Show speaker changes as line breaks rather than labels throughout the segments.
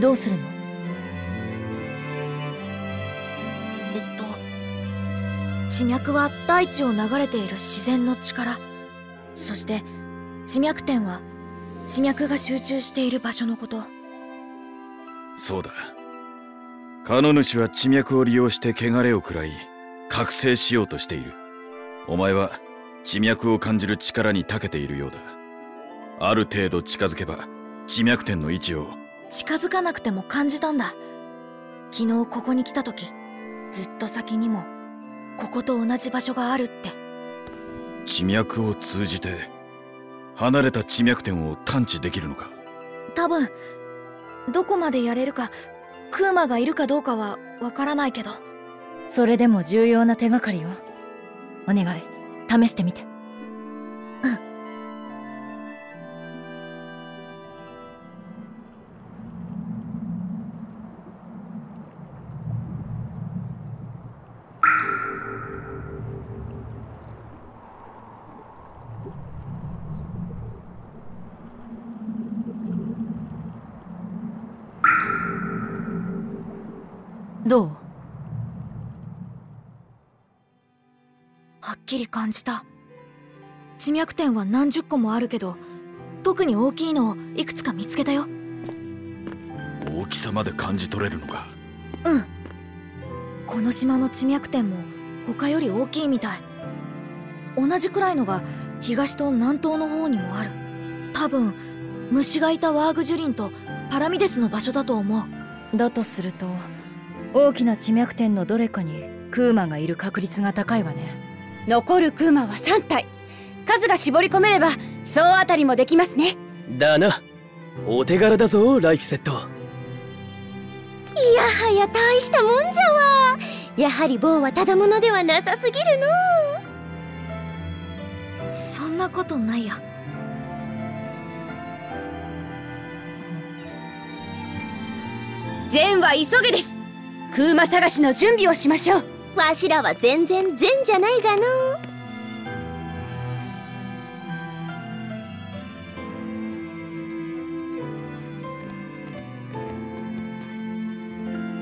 どうするの？
えっと地脈は大地を流れている自然の力。そして地脈点は地脈が集中している場所のこと。
そうだ。カノ主は地脈を利用して汚れを食らい覚醒しようとしている。お前は地脈を感じる力に長けているようだ。ある程度近づけば地脈点の位置を。
近づかなくても感じたんだ。昨日ここに来た時ずっと先にもここと同じ場所があるって。
地脈を通じて離れた地脈点を探知できるのか？
多分どこまでやれるかクーマがいるかどうかはわからないけど。
それでも重要な手がかりよお願い試してみて
感じた。地脈点は何十個もあるけど特に大きいのをいくつか見つけたよ。
大きさまで感じ取れるのか？
うん。この島の地脈点も他より大きいみたい。同じくらいのが東と南東の方にもある。多分虫がいたワーグジュリンとパラミデスの場所だと思う。
だとすると大きな地脈点のどれかにクーマがいる確率が高いわね
残るクーマは3体。数が絞り込めれば総当たりもできますね。
だな。お手柄だぞライフセット。
いやはや大したもんじゃわ。やはり棒はただものではなさすぎるの。
そんなことないよ
善は急げです。クーマ探しの準備をしましょうわしらは全然善じゃないがの。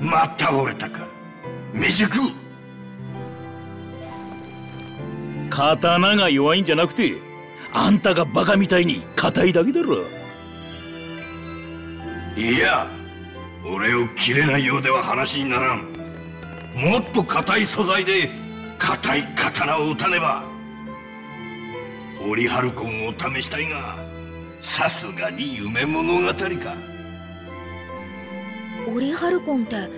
また折れたか。未熟。
刀が弱いんじゃなくてあんたがバカみたいに硬いだけだろ。
いや俺を切れないようでは話にならんもっと硬い素材で硬い刀を打たねばオリハルコンを試したいがさすがに夢物語か。
オリハルコンって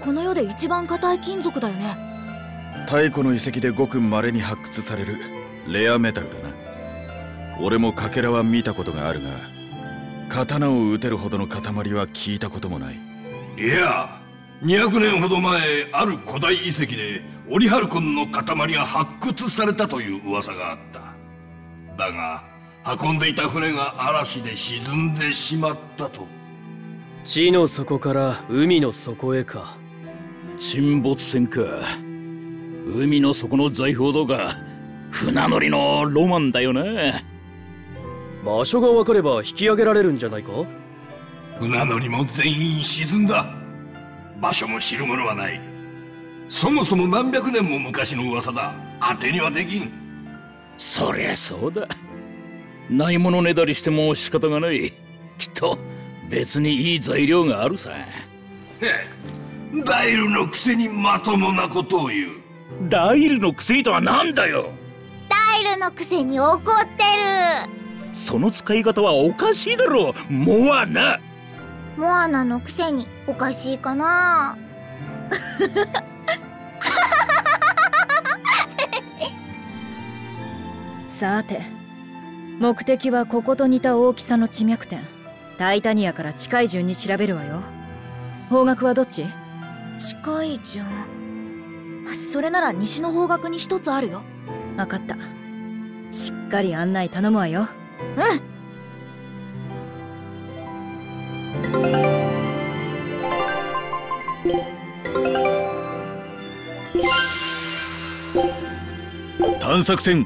この世で一番硬い金属だよね。
太古の遺跡でごく稀に発掘されるレアメタルだな。俺もかけらは見たことがあるが刀を打てるほどの塊は聞いたこともない。
いや200年ほど前ある古代遺跡でオリハルコンの塊が発掘されたという噂があった。だが運んでいた船が嵐で沈んでしまったと。
地の底から海の底へか。
沈没船か。海の底の財宝とか船乗りのロマンだよな。
場所が分かれば引き上げられるんじゃないか？
船乗りも全員沈んだ場所も知るものはない。そもそも何百年も昔の噂だ。当てにはできん。
そりゃそうだ。ないものねだりしても仕方がない。きっと別にいい材料があるさ。
ダイルのくせにまともなことを言う。
ダイルのくせにとは何だよ。
ダイルのくせに怒って
その使い方はおかしいだろモアナ
るモアナのくせにおかしいかな。
さて目的はここと似た大きさの地脈点。タイタニアから近い順に調べるわよ。方角はどっち？
近い順。それなら西の方角に一つあるよ。
分かった。しっかり案内頼むわよ。
うん
探索船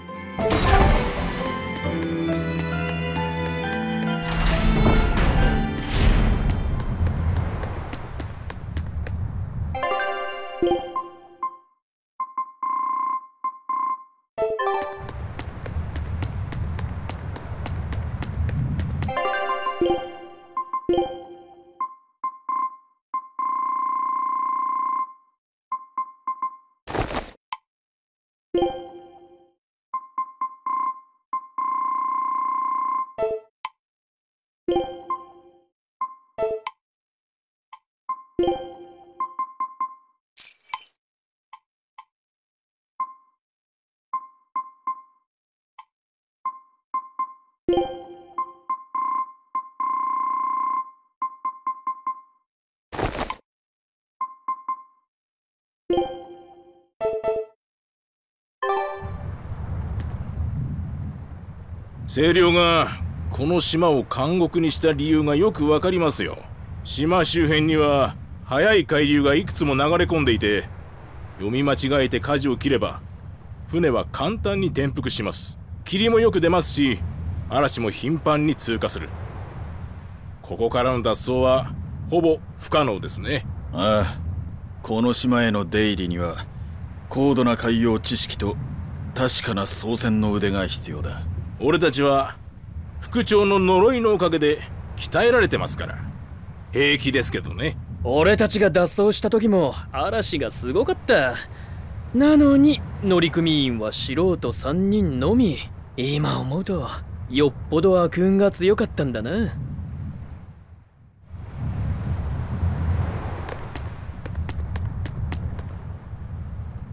清涼がこの島を監獄にした理由がよくわかりますよ。島周辺には速い海流がいくつも流れ込んでいて読み間違えて舵を切れば船は簡単に転覆します。霧もよく出ますし嵐も頻繁に通過する。ここからの脱走はほぼ不可能ですね。
ああこの島への出入りには高度な海洋知識と確かな操船の腕が必要だ。
俺たちは副長の呪いのおかげで鍛えられてますから。平気ですけどね。
俺たちが脱走した時も嵐がすごかった。なのに乗組員は素人3人のみ今思うとよっぽど悪運が強かったんだな。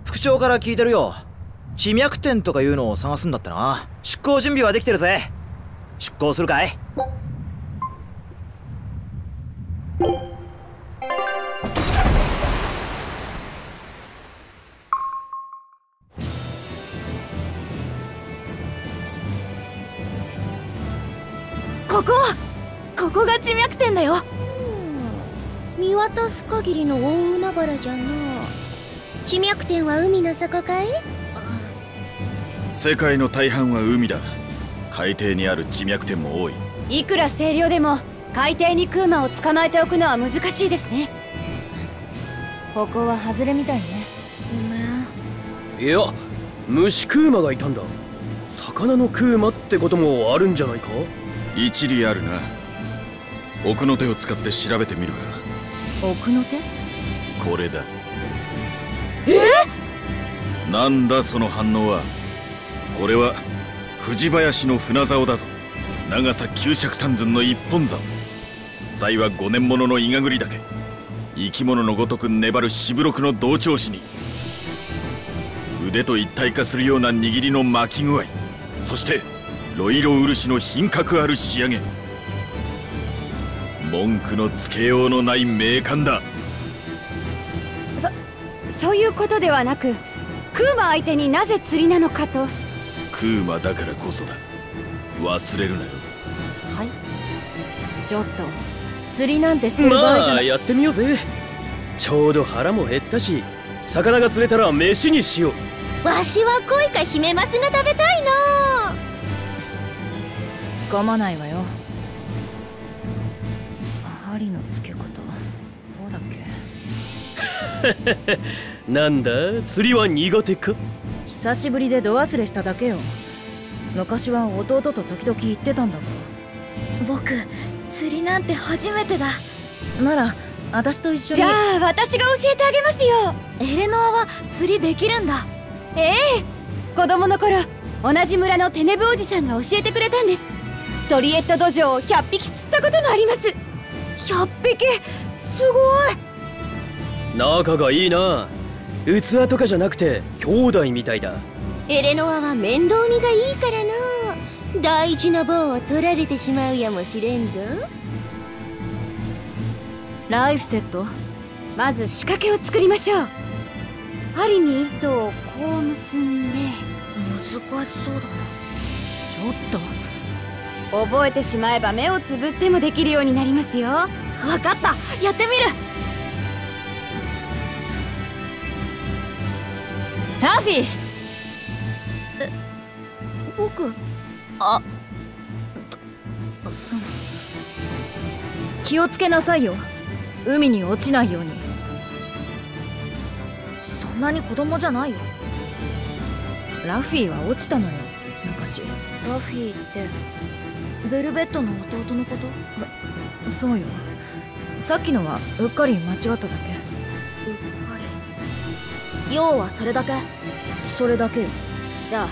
副長から聞いてるよ。地脈点とかいうのを探すんだってな。出航準備はできてるぜ。出航するかい？
だよ。
見渡す限りの大海原じゃな。地脈点は海の底かい？
世界の大半は海だ。海底にある地脈点も多い。
いくら清涼でも海底にクーマを捕まえておくのは難しいですね。ここは外れみたいね。
ごめん。
いや虫クーマがいたんだ。魚のクーマってこともあるんじゃないか？
一理あるな奥の手を使って調べてみるか。
奥の手？
これだ。え？なんだその反応は。これは藤林の船竿だぞ。長さ九尺三寸の一本竿。材は5年もののイガグリだけ生き物のごとく粘るしぶろくの同調子に。腕と一体化するような握りの巻き具合。そしてロイロ漆の品格ある仕上げ文句のつけようのない名鑑だ。
そういうことではなくクーマ相手になぜ釣りなのかと。は
クーマだからこそだ。忘れるなよ。
い。ちょっと釣りなんてしてる場合じゃない、
まあやってみようぜ。ちょうど腹も減ったし魚が釣れたら飯にしよう。
わしは恋かヒメマスが食べたいの。
突っ込まないわよ針の付け方こうだっけ？
なんだ？釣りは苦手か？
久しぶりで度忘れしただけよ。昔は弟と時々行ってたんだが。
僕釣りなんて初めてだ。
なら私と一緒に。
じゃあ私が教えてあげますよ。
エレノアは釣りできるんだ。
ええ。子供の頃同じ村のテネブおじさんが教えてくれたんです。トリエット土壌を100匹釣ったこともあります
100匹！すごい！
仲がいいな。器とかじゃなくて兄弟みたいだ。
エレノアは面倒見がいいからな大事な棒を取られてしまうやもしれんぞ。
ライフセット？
まず仕掛けを作りましょう。針に糸をこう結んで。
難しそうだな。
ちょっと
覚えてしまえば目をつぶってもできるようになりますよ。
わかった。やってみる。
タフィー。
え僕
あその気をつけなさいよ。海に落ちないように。
そんなに子供じゃないよ。
ラフィーは落ちたのよ昔。
ラフィーってベルベットの弟のこと？
そうよ。さっきのはうっかり間違っただけ。
うっかり。要はそれだけ？
それだけよ。
じゃあ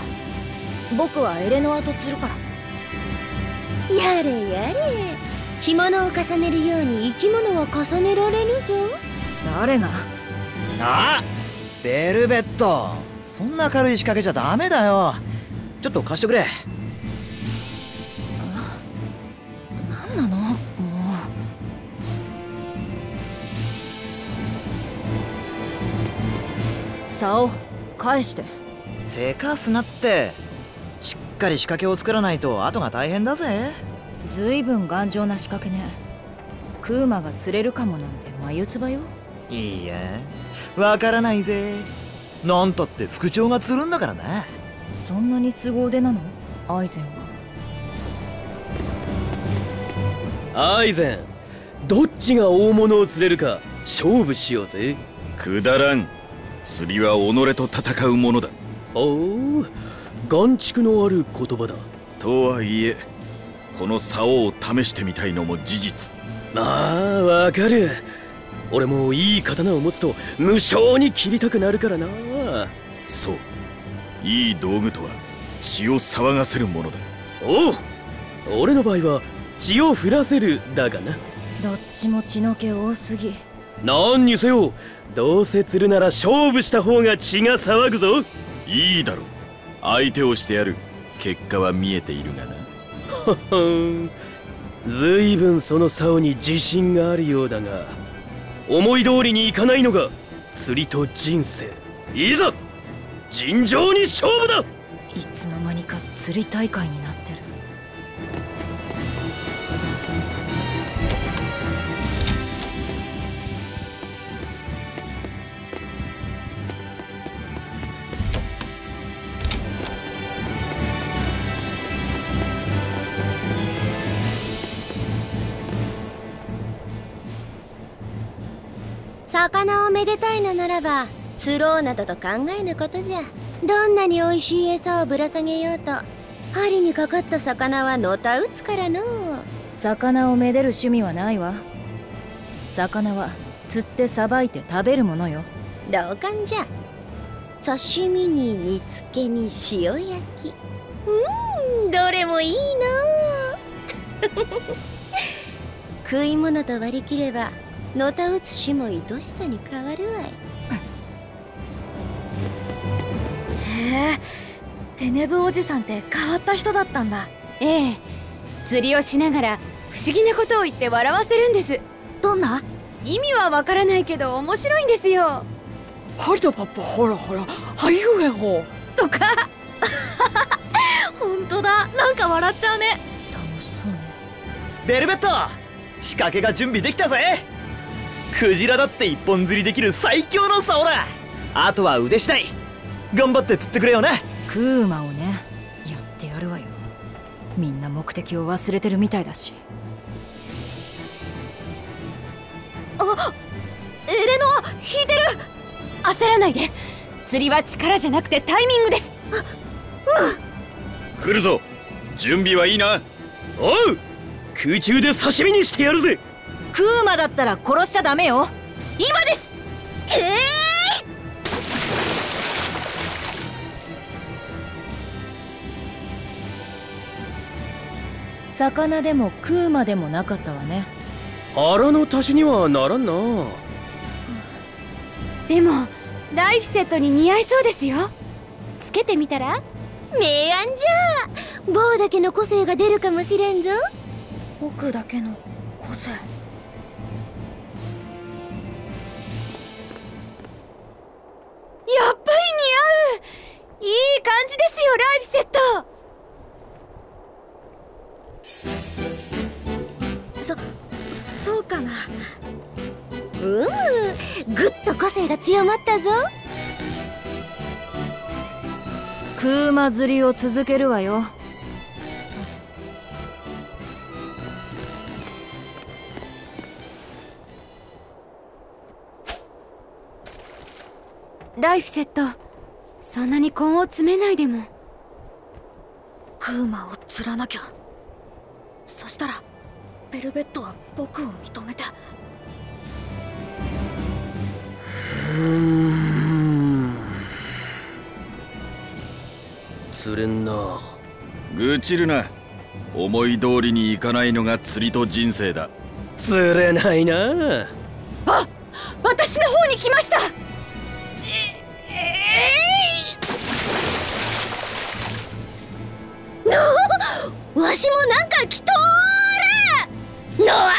僕はエレノアと釣るから。
やれやれ。着物を重ねるように生き物は重ねられるぞ。
誰が？
あベルベット。そんな軽い仕掛けじゃダメだよ。ちょっと貸してくれ
竿返して。
せかすなって。しっかり仕掛けを作らないと後が大変だぜ。
ずいぶん頑丈な仕掛けね。クーマが釣れるかもなんて眉唾よ。
いいやわからないぜ。なんたって副長が釣るんだからな
そんなに凄腕なの？アイゼン
は。アイゼンどっちが大物を釣れるか勝負しようぜ。
くだらん釣りは己と戦うものだ。
おお眼蓄のある言葉だ。
とはいえこの竿を試してみたいのも事実。
ああわかる。俺もいい刀を持つと無性に切りたくなるからな。
そう。いい道具とは血を騒がせるものだ。
おう俺の場合は血を降らせるだがな。
どっちも血の気多すぎ。
何にせよどうせ釣るなら勝負した方が血が騒ぐぞ。
いいだろう。相手をしてやる。結果は見えているがな。
ははんずいぶんその竿に自信があるようだが思い通りにいかないのが釣りと人生。いざ尋常に勝負だ。
いつの間にか釣り大会になってる
魚をめでたいのならば釣ろうなどと考えぬことじゃ。どんなに美味しい餌をぶら下げようと針にかかった魚はのたうつからの。
魚をめでる趣味はないわ。魚は釣ってさばいて食べるものよ。
どうかんじゃ。刺身に煮付けに塩焼き。うんどれもいいな。食い物と割り切ればのたうつしも愛しさに変わるわい。
へえテネブおじさんって変わった人だったんだ。
ええ釣りをしながら不思議なことを言って笑わせるんです。
どんな？
意味はわからないけど面白いんですよ。
ハリとパッパほらほらハリフヘホ
とか。
本当だなんか笑っちゃうね。
楽しそうね。
ベルベット仕掛けが準備できたぜクジラだって一本釣りできる最強の竿だ。あとは腕次第。頑張って釣ってくれよな。
クーマをねやってやるわよ。みんな目的を忘れてるみたいだし。
あエレノア引いてる
焦らないで。釣りは力じゃなくてタイミングです。
来るぞ。準備はいいな。
おう。空中で刺身にしてやるぜ
クーマだったら殺しちゃダメよ。
今です。ええ
魚でもクーマでもなかったわね。
腹の足しにはならんな。
でもライフセットに似合いそうですよ。つけてみたら？明暗じゃ。棒だけの個性が出るかもしれんぞ。
僕だけの個性
と個性が強まったぞ。
クーマ釣りを続けるわよ。
ライフセットそんなに根を詰めないでも。
クーマを釣らなきゃ。そしたらベルベットは僕を認めて
うん釣れんな。
愚痴るな。思い通りにいかないのが釣りと人生だ。
釣れないな。
あ私の方に来ました。ええのわしもなんか来とる。のわ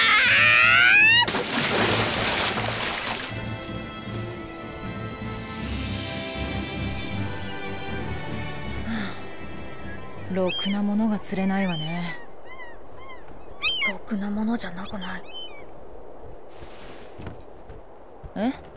ろくなものが釣れないわね。
ろくなものじゃなくない。
え？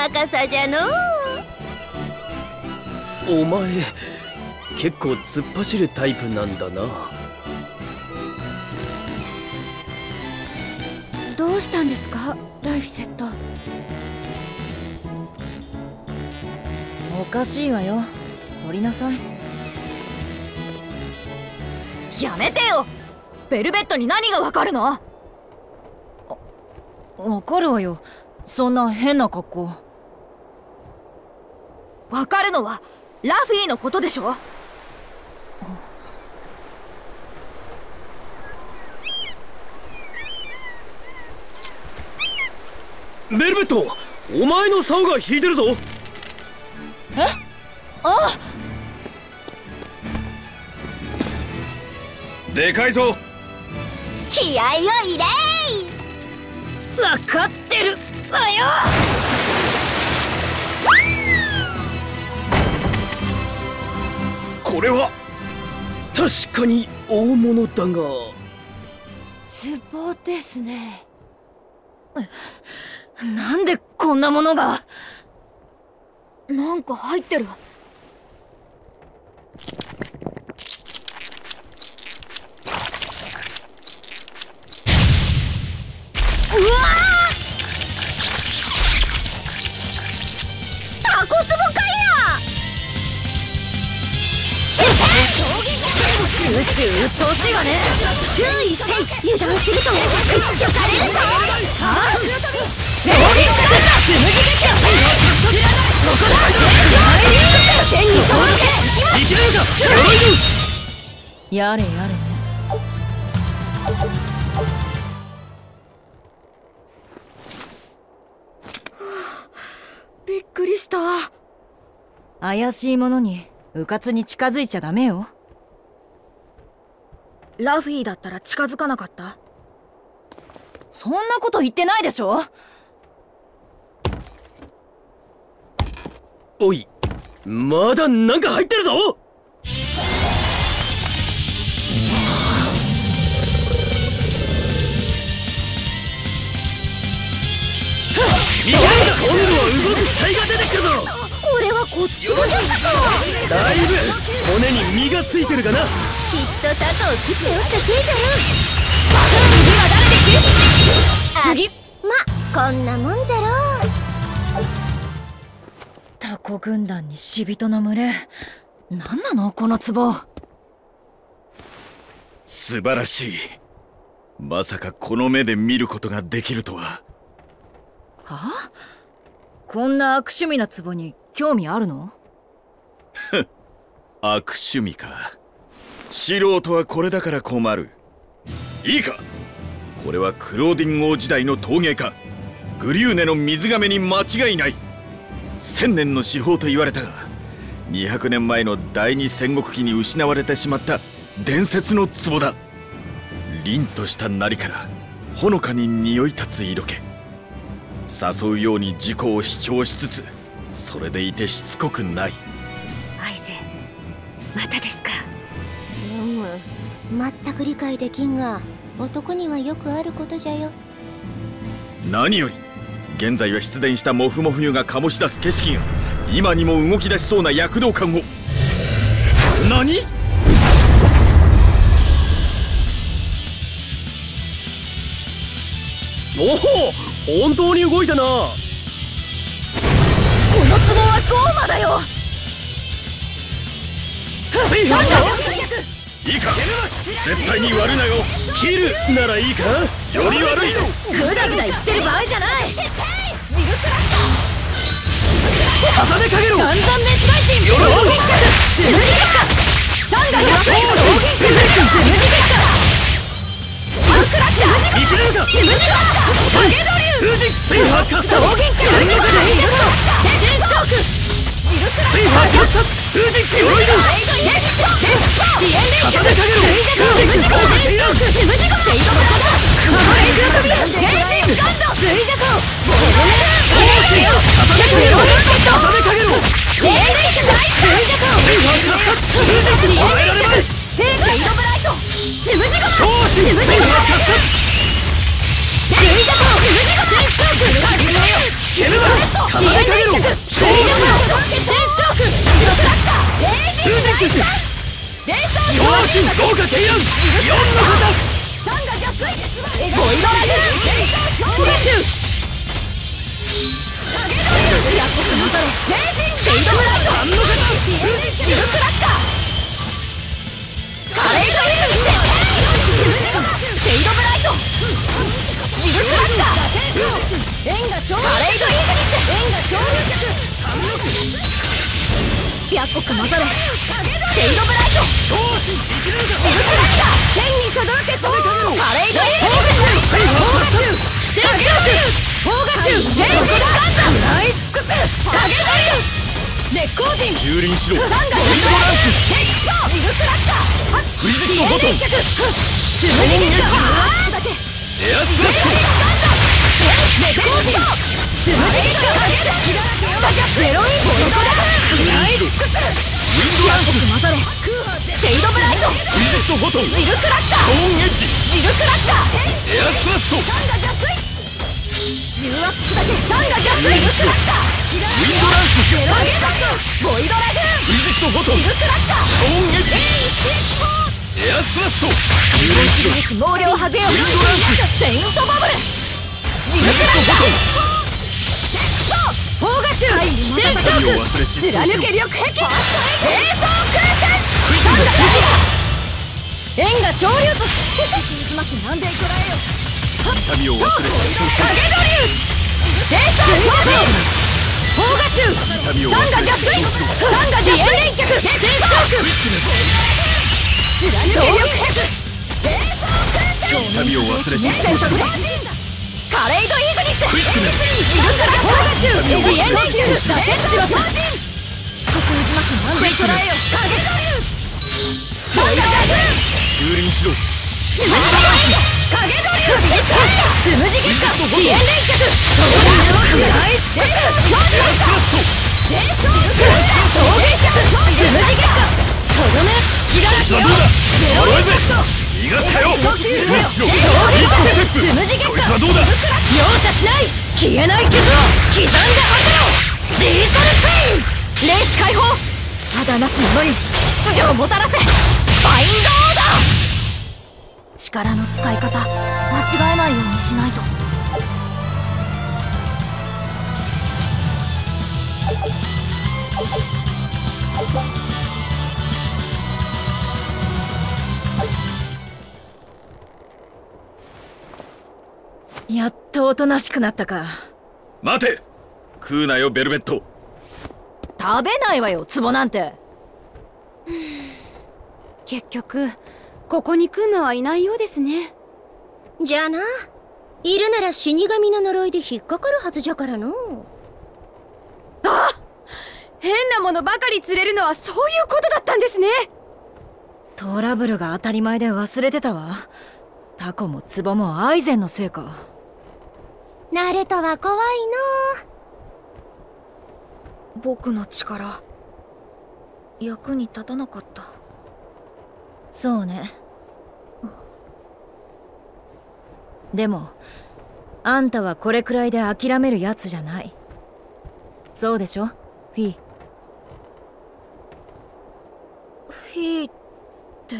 若さじゃの。う
お前結構突っ走るタイプなんだな。
どうしたんですかライフセット。
おかしいわよ。取りなさい。
やめてよ。ベルベットに何がわかるの？
わかるわよ。そんな変な格好
わかるのはラフィーのことでしょ？
ベルベットお前の竿が引いてるぞ。
え？あ？
でかいぞ。
気合を入れ
わかってる。わよ
これは確かに大物だが。
ツボですね。
なんでこんなものが？
なんか入ってる。
うわ！
集中うっとうしいがね
注意せい油断するとくっちょかれるぞは
あローリングガンダーつむじ劇場そこだ大流星天に届け
いけるか
やれやれ。ね
びっくりした
怪しいものにうかつに近づいちゃダメよ
ラフィーだったら近づかなかった？
そんなこと言ってないでしょ？
おいまだなんか入ってるぞ！い！けるか今度は動く死体が出てきたぞ
これは骨壺じゃったか
だい！ぶ骨に身がつい！てるかな
とタコを食っておったせいじゃろ
次。
まこんなもんじゃろ
タコ軍団に死人の群れ。何なの？この壺。
素晴らしい。まさかこの目で見ることができるとは。
はこんな悪趣味な壺に興味あるの？
悪趣味か素人はこれだから困る。いいか。これはクローディン王時代の陶芸家グリューネの水亀に間違いない。千年の至宝と言われたが200年前の第二戦国期に失われてしまった伝説の壺だ。凛としたなりからほのかに匂い立つ色気。誘うように自己を主張しつつそれでいてしつこくない。
アイゼまたです。全く理解できんが男にはよくあることじゃよ。
何より現在は出電したモフモフ湯が醸し出す景色が今にも動き出しそうな躍動感を。何？
おお本当に動いたな。
この壺はゴーマだよ
いいか？絶対に割るなよ。
切るならいいか？
より悪い
グダグダ言ってる場合じゃない。
挟めかけろ。
バイティン
よろしく
つむじ激化サンガリワフェイズムジ激化アンクラッチャー
いける。か
つむじが影ドリュー
スイハーカッサ
衝撃つむじが電ショックジ
ッ
カバレーグルクビ変身ガンドつ。いじゃとボードネー重ねか？けろリエンレイキャスつ。いじゃと
スイハーカッサ風神超えられまい
セイドブライトつ。むじが
超
つむじが
スイハーカッサ
つ。いじゃとつむじが電ショックカリノよ
ゲル
イジングライト電ショック
超新豪華提案4の方
ボイドラグーンフラッシュ影の竜ヤコクマザレレイジンセイドブライトの方ジルクラッカーカレイドリルセイドブライトジルクラッカーカレイドインガ超ヤコクマザレセイド。ブライトジルクラッカー天に届けとカレイド。イースフォーガチューステーションフォーガチューレンジガンダムナイスクス影ドリル烈光人
蹂躙しろ
サンガジルクラッカージルクラッカー
フリジットボトン
つむじゲット
エアスラット
烈光人つむじゲットゼロインボルトだナイスクス
ドランス
混ざれシェイドブライト。
フリジット。フォト。ン
ジルクラッカー
スト。ーンエッジ
ジルクラッカー
エアスラスト。
サンガジャスイ重圧だけサンガスイジルクラッカー
ウィンドランス
ゼロインボット。ボイドラグーン
フリジット。フォト。ン
ジルクラッカー
スト。ーンエッジエアスラスト。蹂躙しろ
毛量ハゼよ
ウィンドランス
セイント。バブルジルクラッカーフォーガチュー四天貫け力壁空間が潮流と渦巻きなんでくらえよ
痛みを忘れ失踪し
カレイドイーグニスジルクラッカーチューディエンレイキューラテンチロージン漆黒渦巻きなんで捉えよ影ドリューボイラグーン
蹂躙しろ
つ。むじ影ドリュージッターつ。むじ月下ディエンレイ脚ソーダナイスデク
ラスト
冷蔵衝撃脚つ。むじ月下とどめキララキ
さあどうだ揃えぜ逃がすかよ無視しろ
衝撃脚つむじ月
こいつ
下
はどうだ？
容赦しない。消えない傷を刻んで果てろリーサルスペイン霊視解放。ただなす者に秩序をもたらせ。ファインドオーダー。
力の使い方間違えないようにしないと
やっとおとなしくなったか。
待て。食うなよベルベット。
食べないわよ壺なんて。
結局ここにクムはいないようですね。
じゃあないるなら死神の呪いで引っかかるはずじゃからの。
変なものばかり釣れるのはそういうことだったんですね。
トラブルが当たり前で忘れてたわ。タコも壺もアイゼンのせいか
慣れたは怖い
僕の力。役に立たなかった。
そうね。でもあんたはこれくらいで諦めるやつじゃない。そうでしょ？フィー。
フィーって。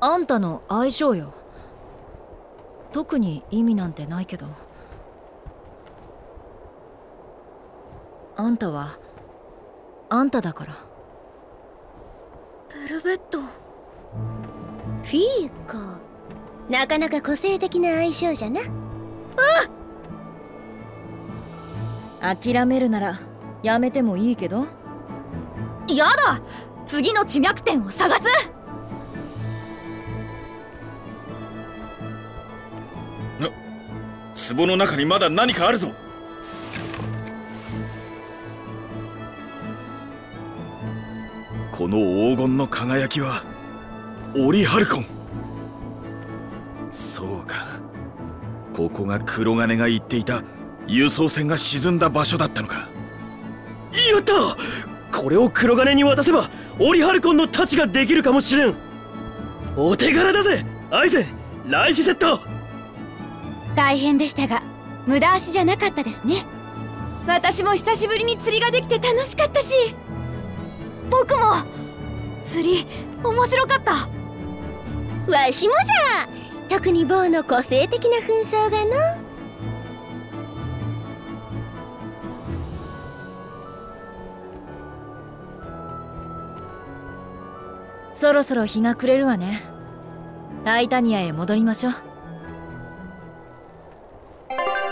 あんたの相性よ特に意味なんてないけど。あんたはあんただから。
ベルベット。
のフィーかなかなか個性的な相性じゃな。
諦めるならやめてもいいけど。
やだ。次の地脈点を探す
壺の中にまだ何かあるぞ。この黄金の輝きはオリハルコン。そうか。ここが黒金が言っていた輸送船が沈んだ場所だったのか。
やった！これを黒金に渡せばオリハルコンの太刀ができるかもしれん。お手柄だぜアイゼンライフセット。
大変でしたが無駄足じゃなかったですね。私も久しぶりに釣りができて楽しかったし
僕も釣り面白かった。
わしもじゃ。特に坊の個性的な紛争がの。
そろそろ日が暮れるわね。タイタニアへ戻りましょう Bye.